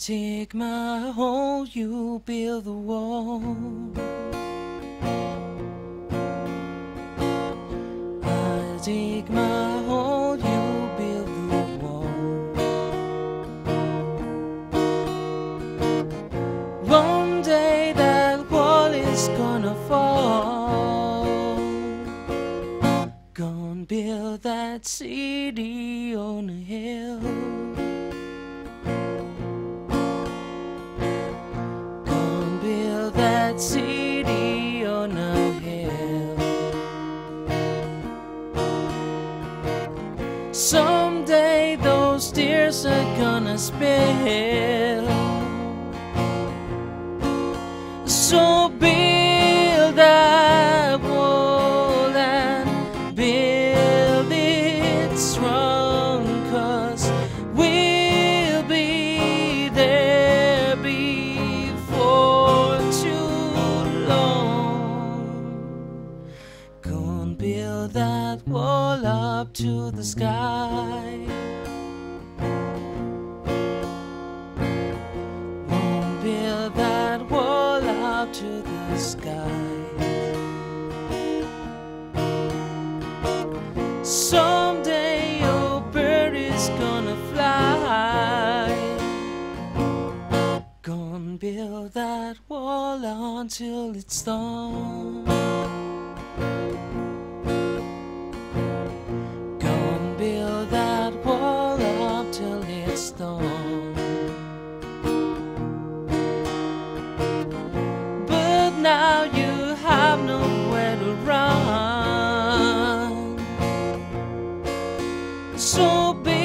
take my hold, you build the wall. I take my hold, you build the wall. One day that wall is gonna fall. Gonna build that city on a hill. That city on a hill. Someday those tears are gonna spill. Wall up to the sky. Won't build that wall up to the sky. Someday your bird is gonna fly. Gonna build that wall until it's done. so big.